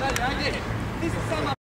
Hadi hadi.